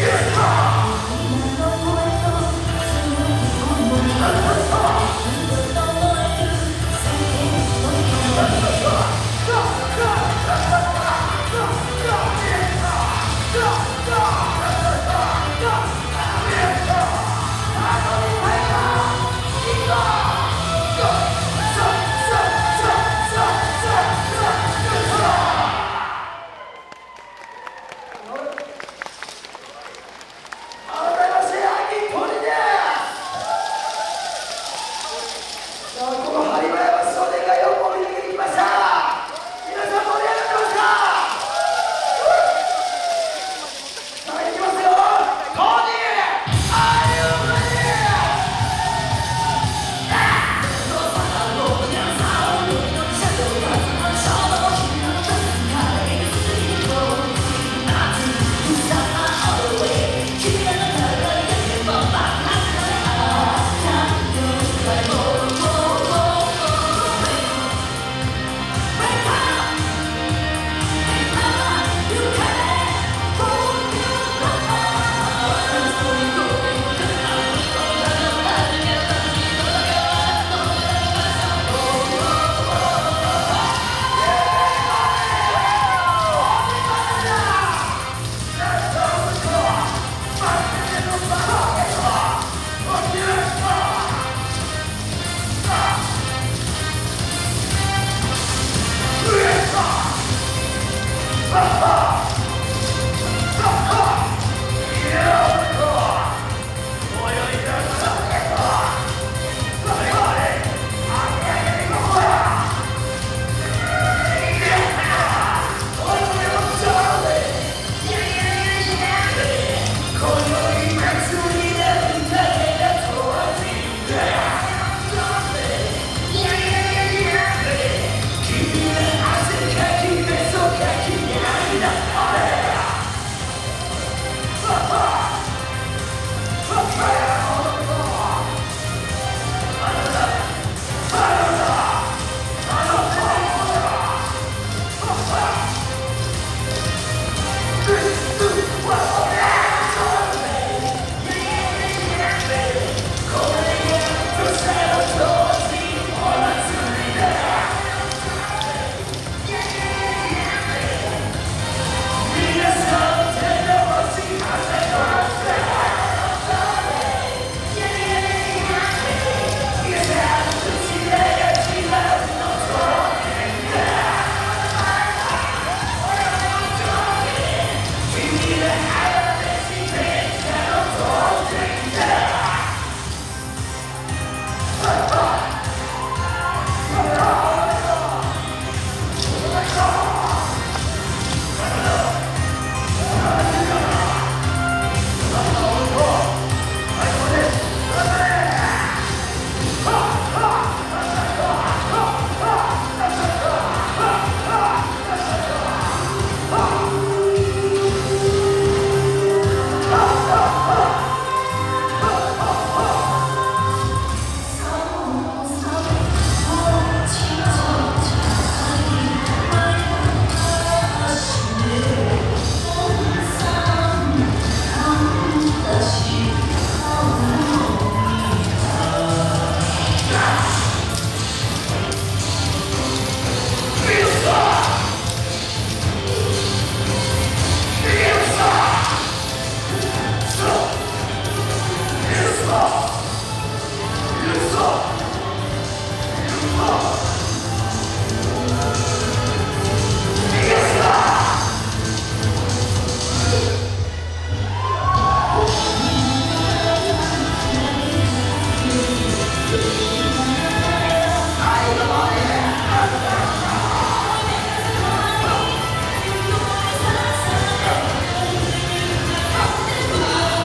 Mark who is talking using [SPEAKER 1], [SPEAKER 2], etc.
[SPEAKER 1] Get Yeehaw!